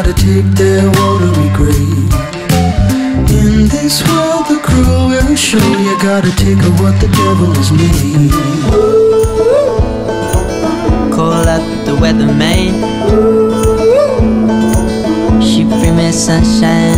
how to take their watery grave. In this world, the cruel will show you gotta take of what the devil has made. Call up the weatherman. She bring me sunshine.